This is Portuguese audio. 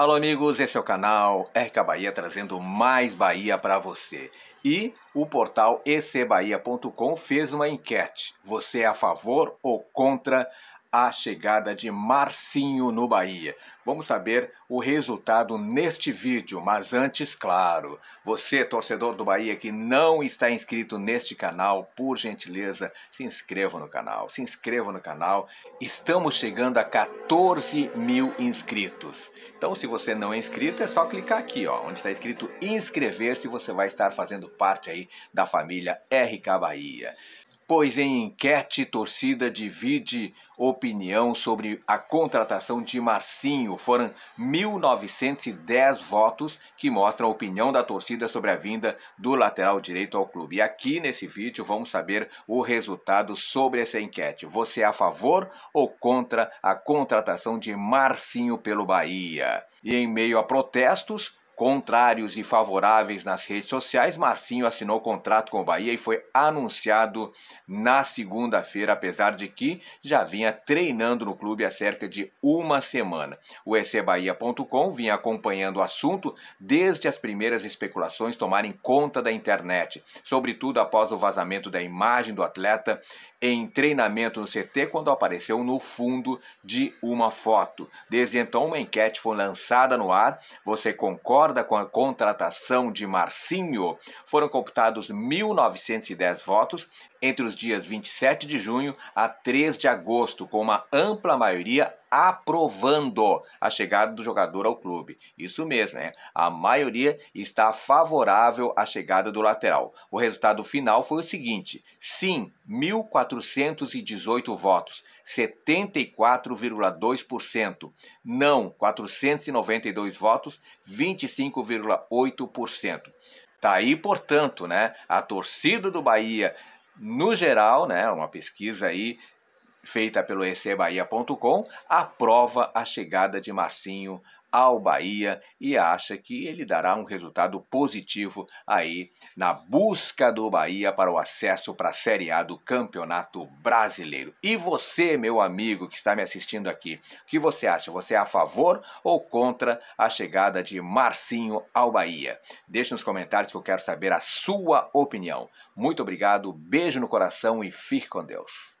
Alô amigos, esse é o canal RK Bahia trazendo mais Bahia para você. E o portal ecbahia.com fez uma enquete. Você é a favor ou contra a chegada de Marcinho no Bahia. Vamos saber o resultado neste vídeo, mas antes, claro, você, torcedor do Bahia que não está inscrito neste canal, por gentileza, se inscreva no canal, se inscreva no canal. Estamos chegando a 14 mil inscritos. Então, se você não é inscrito, é só clicar aqui, ó, onde está escrito inscrever-se, você vai estar fazendo parte aí da família RK Bahia pois em enquete torcida divide opinião sobre a contratação de Marcinho. Foram 1.910 votos que mostram a opinião da torcida sobre a vinda do lateral direito ao clube. E aqui nesse vídeo vamos saber o resultado sobre essa enquete. Você é a favor ou contra a contratação de Marcinho pelo Bahia? E em meio a protestos, contrários e favoráveis nas redes sociais, Marcinho assinou contrato com o Bahia e foi anunciado na segunda-feira, apesar de que já vinha treinando no clube há cerca de uma semana. O ecbahia.com vinha acompanhando o assunto desde as primeiras especulações tomarem conta da internet, sobretudo após o vazamento da imagem do atleta em treinamento no CT quando apareceu no fundo de uma foto. Desde então, uma enquete foi lançada no ar. Você concorda com a contratação de Marcinho? Foram computados 1.910 votos entre os dias 27 de junho a 3 de agosto, com uma ampla maioria aprovando a chegada do jogador ao clube. Isso mesmo, né? A maioria está favorável à chegada do lateral. O resultado final foi o seguinte: sim, 1.418 votos. 74,2%. Não, 492 votos, 25,8%. Tá aí, portanto, né, a torcida do Bahia no geral, né, uma pesquisa aí feita pelo ecbahia.com, aprova a chegada de Marcinho ao Bahia e acha que ele dará um resultado positivo aí na busca do Bahia para o acesso para a Série A do Campeonato Brasileiro. E você, meu amigo que está me assistindo aqui, o que você acha? Você é a favor ou contra a chegada de Marcinho ao Bahia? Deixe nos comentários que eu quero saber a sua opinião. Muito obrigado, beijo no coração e fique com Deus.